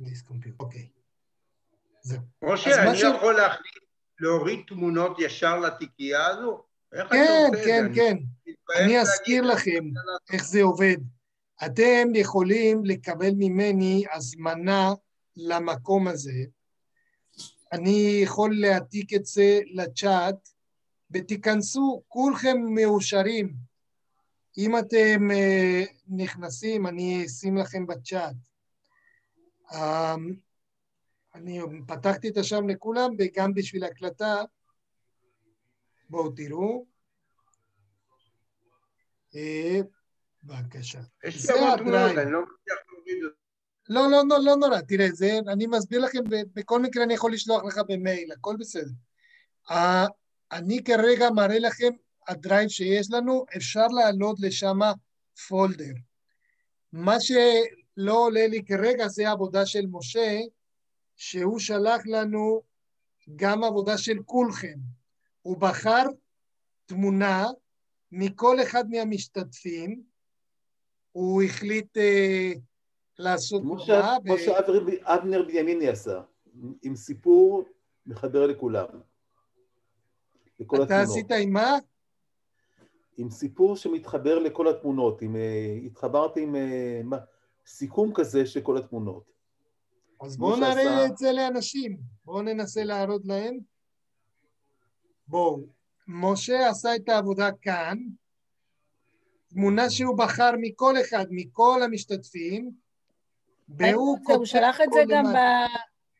דיסקומפיוט, אוקיי. זהו. משה, אני משהו... יכול להחליט להוריד תמונות ישר לתיקייה הזו? כן, כן, כן. אני אזכיר לכם איך זה עובד. אתם יכולים לקבל ממני הזמנה למקום הזה. אני יכול להעתיק את זה לצ'אט, ותיכנסו, כולכם מאושרים. אם אתם uh, נכנסים, אני אשים לכם בצ'אט. Um, אני פתחתי את השם לכולם, וגם בשביל הקלטה, בואו תראו. אה, בבקשה. יש לי המון תמונות, אני לא מצליח להוריד את זה. לא, לא, לא, לא נורא, תראה, זה, אני מסביר לכם, בכל מקרה אני יכול לשלוח לך במייל, הכל בסדר. Uh, אני כרגע מראה לכם הדרייב שיש לנו, אפשר לעלות לשם פולדר. מה שלא עולה לי כרגע זה עבודה של משה, שהוא שלח לנו גם עבודה של כולכם. הוא בחר תמונה מכל אחד מהמשתתפים, הוא החליט uh, לעשות תמונה. כמו שאבנר ו... בנימיני עשה, עם סיפור מחבר לכולם. לכל אתה התמונות. עשית עם מה? עם סיפור שמתחבר לכל התמונות, עם, uh, התחברתי עם uh, סיכום כזה של כל התמונות. אז בואו נראה שעשה... את זה לאנשים, בואו ננסה להראות להם. בואו, משה עשה את העבודה כאן, תמונה שהוא בחר מכל אחד, מכל המשתתפים, והוא כותב... הוא שלח את זה גם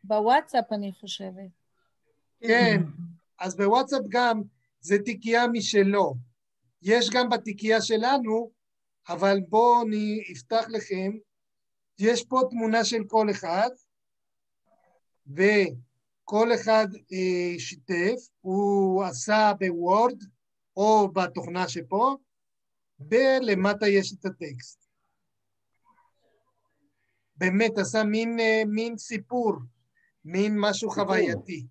בוואטסאפ, אני חושבת. כן, אז בוואטסאפ גם זה תיקייה משלו. יש גם בתיקייה שלנו, אבל בואו אני אפתח לכם, יש פה תמונה של כל אחד, וכל אחד אה, שיתף, הוא עשה בוורד או בתוכנה שפה, ולמטה יש את הטקסט. באמת עשה מין, אה, מין סיפור, מין משהו סיפור. חווייתי.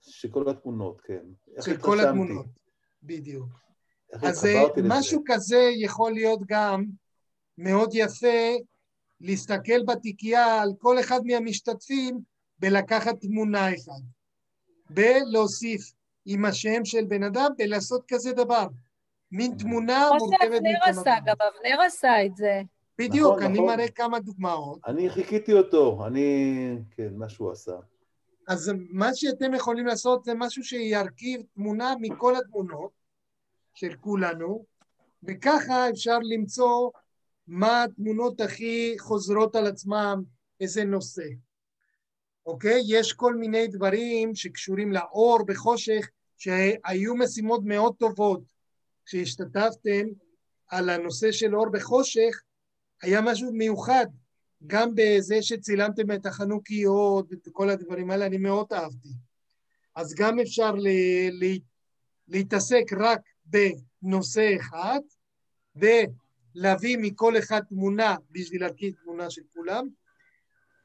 של כל התמונות, כן. של כל התמונות, בדיוק. אז אה, משהו לזה? כזה יכול להיות גם מאוד יפה להסתכל בתיקייה על כל אחד מהמשתתפים בלקחת תמונה אחת, ולהוסיף עם השם של בן אדם ולעשות כזה דבר. מין תמונה מורכבת מכמה... כמו שאבנר עשה, גם אבנר עשה את זה. בדיוק, נכון, אני נכון. מראה כמה דוגמאות. אני חיכיתי אותו, אני... כן, מה שהוא עשה. אז מה שאתם יכולים לעשות זה משהו שירכיב תמונה מכל התמונות של כולנו, וככה אפשר למצוא מה התמונות הכי חוזרות על עצמם, איזה נושא. אוקיי? יש כל מיני דברים שקשורים לאור בחושך, שהיו משימות מאוד טובות כשהשתתפתם על הנושא של אור בחושך, היה משהו מיוחד, גם בזה שצילמתם את החנוכיות וכל הדברים האלה, אני מאוד אהבתי. אז גם אפשר ל- ל- להתעסק רק בנושא אחד, ולהביא מכל אחד תמונה בשביל להרכיב תמונה של כולם,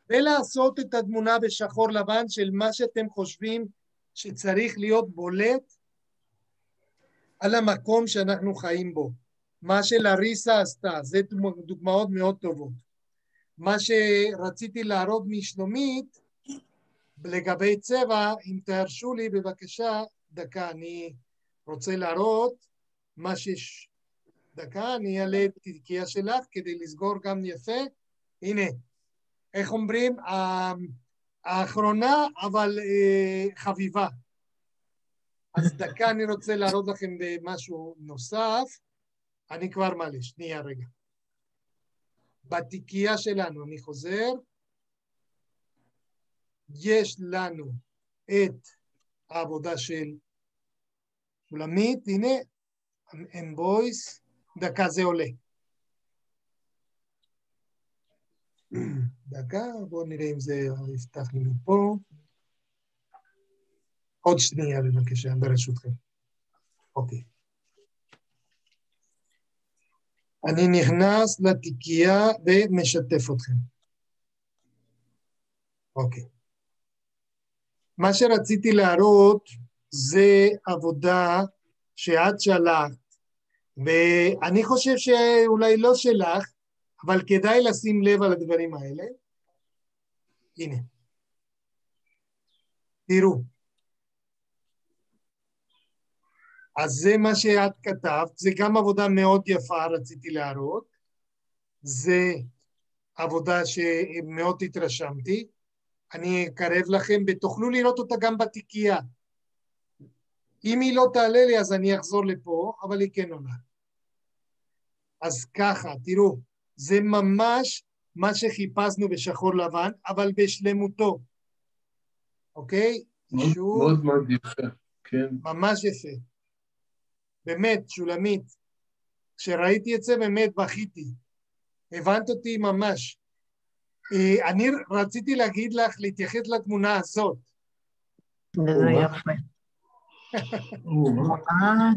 ולעשות את התמונה בשחור לבן של מה שאתם חושבים שצריך להיות בולט על המקום שאנחנו חיים בו. מה שלריסה עשתה, זה דוגמאות מאוד טובות. מה שרציתי להראות משלומית לגבי צבע, אם תרשו לי בבקשה, דקה, אני רוצה להראות מה שיש... דקה, אני אעלה את התיקייה שלך כדי לסגור גם יפה. הנה, איך אומרים? האחרונה, אבל אה, חביבה. אז דקה אני רוצה להראות לכם במשהו נוסף. אני כבר מעלה, שנייה רגע. בתיקייה שלנו, אני חוזר, יש לנו את העבודה של שולמית, הנה, אמבויס, דקה זה עולה. דקה, בואו נראה אם זה יפתח לי מפה. עוד שנייה בבקשה, ברשותכם. אוקיי. אני נכנס לתיקייה ומשתף אתכם. אוקיי. מה שרציתי להראות זה עבודה שאת שלחת, ואני חושב שאולי לא שלך, אבל כדאי לשים לב על הדברים האלה. הנה. תראו. אז זה מה שאת כתבת, זה גם עבודה מאוד יפה, רציתי להראות. זה עבודה שמאוד התרשמתי. אני אקרב לכם ותוכלו לראות אותה גם בתיקייה. אם היא לא תעלה לי אז אני אחזור לפה, אבל היא כן עונה. אז ככה, תראו, זה ממש מה שחיפשנו בשחור לבן, אבל בשלמותו, אוקיי? מאוד מאוד מאוד יפה, כן. ממש יפה. באמת, שולמית, כשראיתי את זה באמת בכיתי. הבנת אותי ממש. אה, אני רציתי להגיד לך להתייחס לתמונה הזאת. וזה יפה.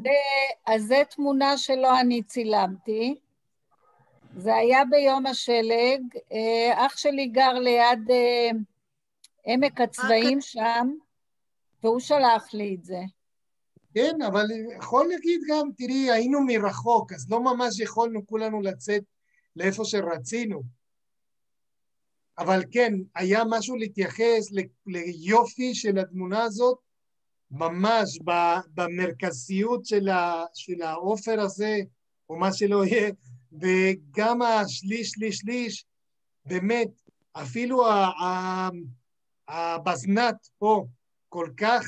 אה, אז זו תמונה שלא אני צילמתי. זה היה ביום השלג. אה, אח שלי גר ליד אה, עמק הצבאים שם, והוא שלח לי את זה. כן, אבל יכול להגיד גם, תראי, היינו מרחוק, אז לא ממש יכולנו כולנו לצאת לאיפה שרצינו. אבל כן, היה משהו להתייחס ליופי של התמונה הזאת, ממש במרכזיות של, ה, של העופר הזה, או מה שלא יהיה, וגם השליש, שליש, שליש, באמת, אפילו ה- ה- הבזנ"ט פה כל כך,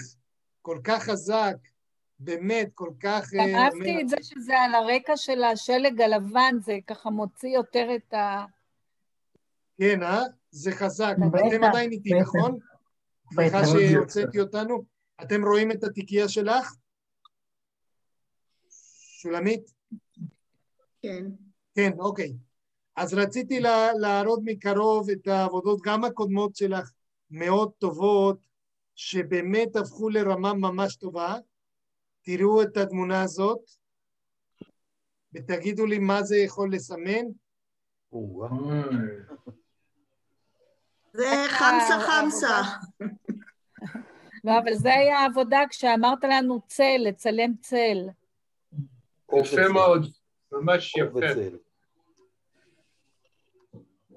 כל כך חזק, באמת, כל כך... גם אה, אהבתי את זה שזה על הרקע של השלג הלבן, זה ככה מוציא יותר את ה... כן, אה? זה חזק. אתם עדיין איתי, בטח. נכון? סליחה. שהוצאתי אותנו. אתם רואים את התיקייה שלך? שולמית? כן. כן, אוקיי. אז רציתי לה, להראות מקרוב את העבודות, גם הקודמות שלך, מאוד טובות, שבאמת הפכו לרמה ממש טובה. תראו את התמונה הזאת, ותגידו לי מה זה יכול לסמן. זה חמסה אה, חמסה. לא, אבל זה היה העבודה כשאמרת לנו צל, לצלם צל. יפה מאוד, ממש יפה.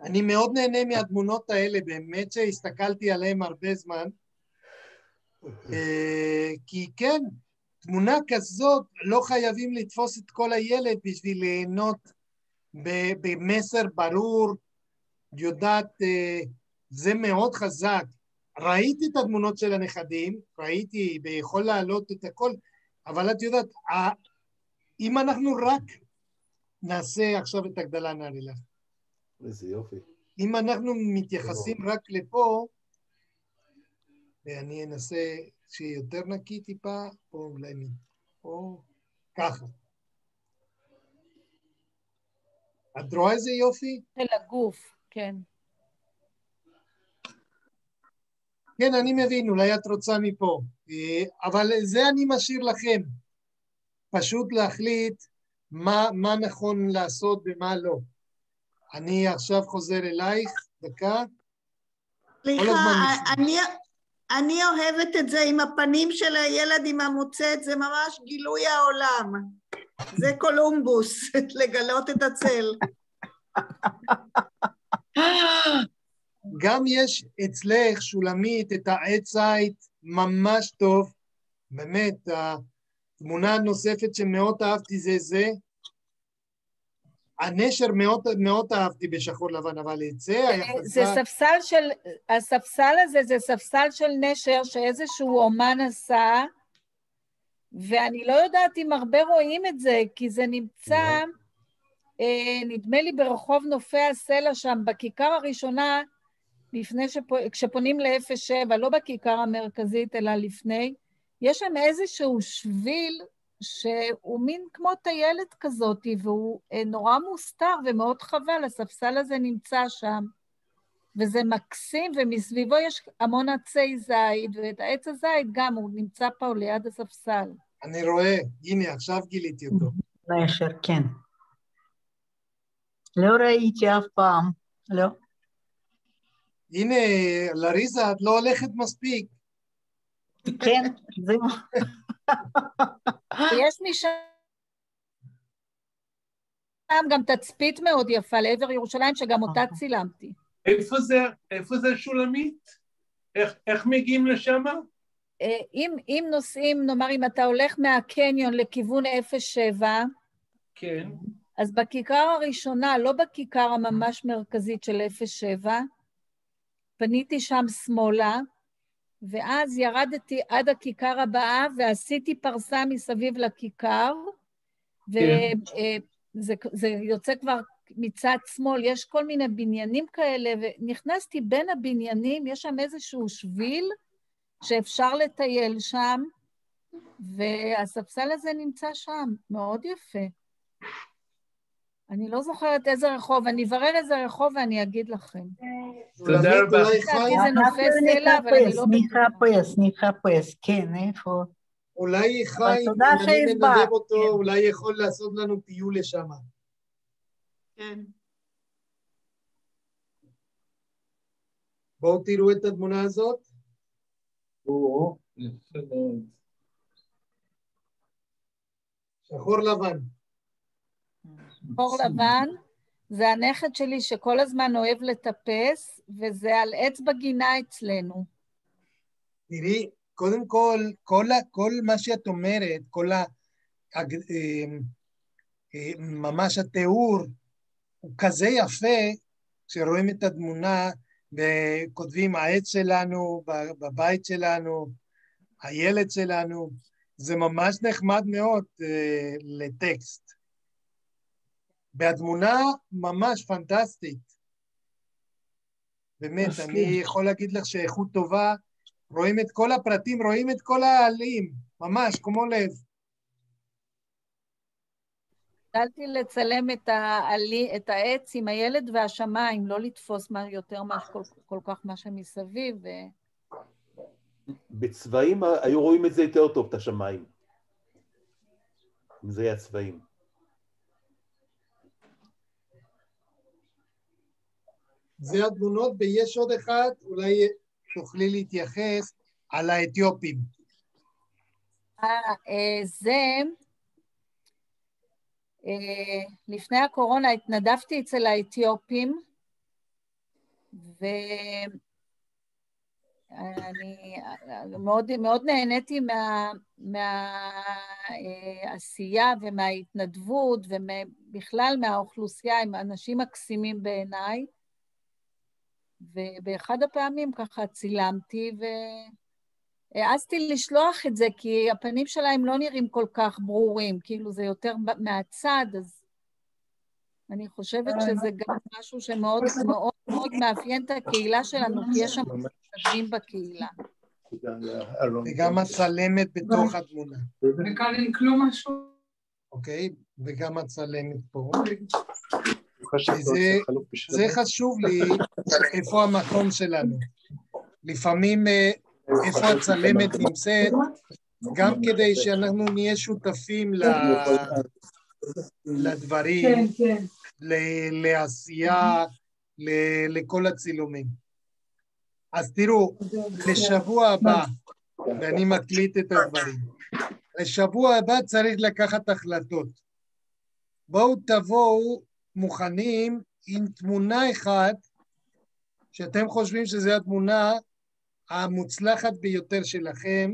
אני מאוד נהנה מהתמונות האלה, באמת שהסתכלתי עליהן הרבה זמן. אה, כי כן, תמונה כזאת, לא חייבים לתפוס את כל הילד בשביל ליהנות במסר ברור, יודעת, אה, זה מאוד חזק. ראיתי את התמונות של הנכדים, ראיתי ויכול להעלות את הכל, אבל את יודעת, אם אנחנו רק נעשה עכשיו את הגדלה נעלה לך. איזה יופי. אם אנחנו מתייחסים רק לפה, ואני אנסה שיהיה יותר נקי טיפה, פה אולי מ... פה, ככה. את רואה איזה יופי? של הגוף, כן. כן, אני מבין, אולי את רוצה מפה. אה, אבל זה אני משאיר לכם. פשוט להחליט מה, מה נכון לעשות ומה לא. אני עכשיו חוזר אלייך, דקה. סליחה, נשמע. אני, אני אוהבת את זה עם הפנים של הילד עם המוצאת, זה ממש גילוי העולם. זה קולומבוס, לגלות את הצל. גם יש אצלך, שולמית, את העץ זית ממש טוב. באמת, התמונה הנוספת שמאוד אהבתי זה זה. הנשר מאוד, מאוד אהבתי בשחור לבן, אבל את זה היה זה חזק. ספסל של, הספסל הזה זה ספסל של נשר שאיזשהו אומן עשה, ואני לא יודעת אם הרבה רואים את זה, כי זה נמצא, אה, נדמה לי ברחוב נופי הסלע שם, בכיכר הראשונה, לפני שפו, כשפונים ל-07, לא בכיכר המרכזית, אלא לפני, יש שם איזשהו שביל שהוא מין כמו טיילת כזאת, והוא אה, נורא מוסתר ומאוד חבל, הספסל הזה נמצא שם. וזה מקסים, ומסביבו יש המון עצי זית, ואת העץ הזית גם, הוא נמצא פה ליד הספסל. אני רואה, הנה, עכשיו גיליתי אותו. נשר, כן. לא ראיתי אף פעם, לא. הנה, לריזה, את לא הולכת מספיק. כן, זהו. ויש משם גם תצפית מאוד יפה לעבר ירושלים, שגם אותה צילמתי. איפה זה, איפה זה שולמית? איך, איך מגיעים לשם? אה, אם, אם נוסעים, נאמר, אם אתה הולך מהקניון לכיוון 07, כן. אז בכיכר הראשונה, לא בכיכר הממש מרכזית של 07, פניתי שם שמאלה, ואז ירדתי עד הכיכר הבאה ועשיתי פרסה מסביב לכיכר, וזה זה יוצא כבר מצד שמאל, יש כל מיני בניינים כאלה, ונכנסתי בין הבניינים, יש שם איזשהו שביל שאפשר לטייל שם, והספסל הזה נמצא שם, מאוד יפה. אני לא זוכרת איזה רחוב, אני אברר איזה רחוב ואני אגיד לכם. תודה רבה. אולי זה נופל סלע, אבל אני לא נחפש, נחפש, כן, איפה? אולי אם אני מנדב אותו, כן. אולי יכול לעשות לנו טיול לשם. כן. בואו תראו את התמונה הזאת. שחור לבן. שחור לבן, זה הנכד שלי שכל הזמן אוהב לטפס, וזה על עץ בגינה אצלנו. תראי, קודם כל, כל, כל מה שאת אומרת, כל ה... אה, אה, ממש התיאור הוא כזה יפה, כשרואים את התמונה וכותבים העץ שלנו, בבית שלנו, הילד שלנו, זה ממש נחמד מאוד אה, לטקסט. והתמונה ממש פנטסטית. באמת, מסכים. אני יכול להגיד לך שאיכות טובה, רואים את כל הפרטים, רואים את כל העלים, ממש, כמו לב. התחלתי לצלם את, העלי, את העץ עם הילד והשמיים, לא לתפוס מה יותר מה, כל, כל כך מה שמסביב. ו... בצבעים היו רואים את זה יותר טוב, את השמיים. אם זה היה צבעים. זה התמונות, ויש עוד אחד, אולי תוכלי להתייחס, על האתיופים. אה, אה, זה, אה, לפני הקורונה התנדבתי אצל האתיופים, ואני מאוד, מאוד נהניתי מה, מהעשייה ומההתנדבות ובכלל מהאוכלוסייה, הם אנשים מקסימים בעיניי. ובאחד הפעמים ככה צילמתי והעזתי לשלוח את זה, כי הפנים שלהם לא נראים כל כך ברורים, כאילו זה יותר מהצד, אז אני חושבת שזה גם משהו שמאוד מאוד מאוד מאפיין את הקהילה שלנו, כי יש שם מתנדבים בקהילה. וגם הצלמת בתוך התמונה, וכאן אין כלום משהו? אוקיי? וגם הצלמת פה. חשבתי זה- שזה חלוק בשביל- זה חשוב לי, איפה המקום שלנו. לפעמים אה, איפה הצלמת נמצאת, גם כדי שאנחנו נהיה שותפים ל- לדברים, כן, כן. ל- לעשייה, ל- לכל הצילומים. אז תראו, לשבוע הבא, ואני מקליט את הדברים, לשבוע הבא צריך לקחת החלטות. בואו תבואו מוכנים עם תמונה אחת, שאתם חושבים שזו התמונה המוצלחת ביותר שלכם,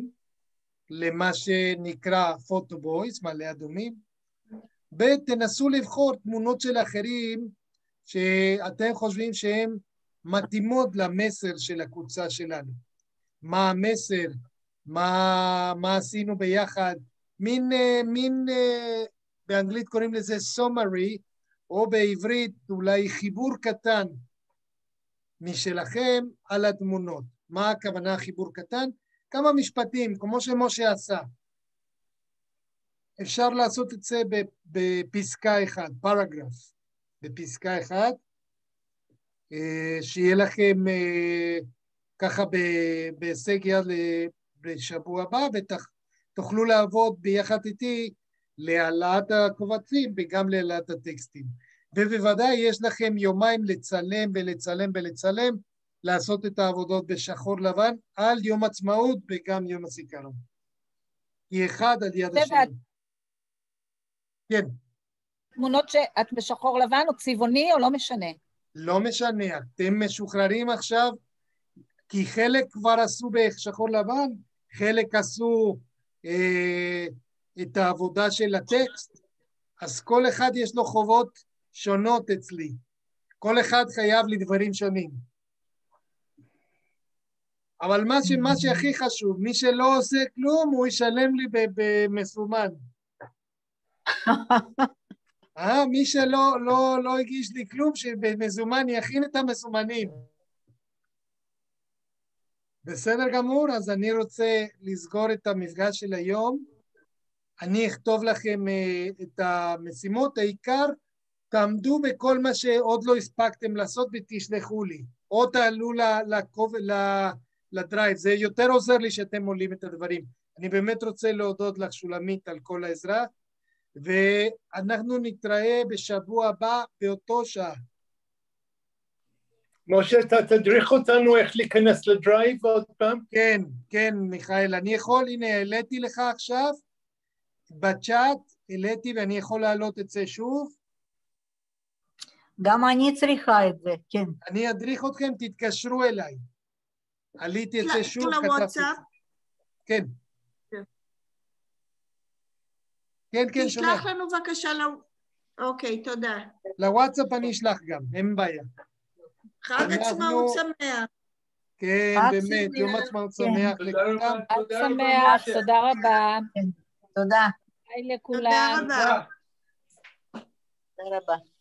למה שנקרא פוטובויס, מעלה אדומים, ותנסו לבחור תמונות של אחרים שאתם חושבים שהן מתאימות למסר של הקבוצה שלנו. מה המסר, מה, מה עשינו ביחד, מין, אה, מין, אה, באנגלית קוראים לזה summary, או בעברית אולי חיבור קטן משלכם על התמונות. מה הכוונה חיבור קטן? כמה משפטים, כמו שמשה עשה. אפשר לעשות את זה בפסקה אחת, פרגרף, בפסקה אחת, אה, שיהיה לכם אה, ככה בהישג יד ל- בשבוע הבא, ותוכלו לעבוד ביחד איתי להעלאת הקובצים וגם להעלאת הטקסטים. ובוודאי יש לכם יומיים לצלם ולצלם ולצלם, לעשות את העבודות בשחור לבן על יום עצמאות וגם יום הזיכרון. היא אחד על יד השני. ואת- כן, תמונות שאת בשחור לבן או צבעוני או לא משנה. לא משנה, אתם משוחררים עכשיו, כי חלק כבר עשו בשחור לבן, חלק עשו אה, את העבודה של הטקסט, אז כל אחד יש לו חובות שונות אצלי. כל אחד חייב לדברים שונים. אבל מה, ש, מה שהכי חשוב, מי שלא עושה כלום, הוא ישלם לי במסומן. אה, מי שלא לא, לא הגיש לי כלום, שבמזומן יכין את המסומנים. בסדר גמור, אז אני רוצה לסגור את המפגש של היום. אני אכתוב לכם אה, את המשימות, העיקר תעמדו בכל מה שעוד לא הספקתם לעשות ותשלחו לי, או תעלו לקוב- לדרייב, זה יותר עוזר לי שאתם עולים את הדברים. אני באמת רוצה להודות לך שולמית על כל העזרה, ואנחנו נתראה בשבוע הבא באותו שעה. משה, אתה תדריך אותנו איך להיכנס לדרייב עוד פעם? כן, כן, מיכאל, אני יכול, הנה, העליתי לך עכשיו בצ'אט, העליתי ואני יכול להעלות את זה שוב. גם אני צריכה את זה, כן. אני אדריך אתכם, תתקשרו אליי. עליתי את זה שוב, כתבתי. לוואטסאפ? כן. כן. כן, כן, שומע. תשלח לנו בבקשה ל... אוקיי, תודה. לוואטסאפ אני אשלח גם, אין בעיה. חג עצמאות שמח. כן, באמת, יום. עצמאות כן. שמח לכולם. חג שמח. תודה רבה. תודה. ביי תודה לכולם. רבה. תודה רבה.